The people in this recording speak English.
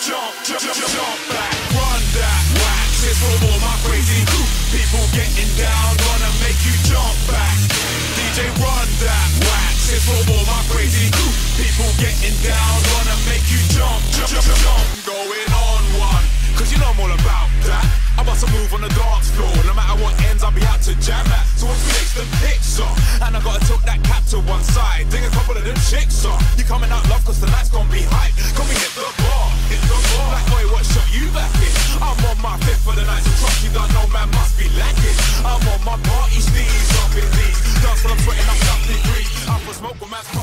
jump, jump, jump, jump back, run that wax. It's for all my crazy people getting down, gonna make you jump back. DJ, run that wax. It's for all my crazy people getting down, gonna make you jump, jump, jump, jump. Going on one, cause you know I'm all about that. I'm about to move on the dance floor, no matter what ends, I'll be out to jam at. So once we mix them hits off, and I gotta tilt that cap to one side, ding a couple of them chicks off. You coming out love, cause lights gonna be high. You don't know, man, must be lacking. I'm on my party steez, up in these. Dance till I'm sweating up nothing degrees. I'm for smoke, when man's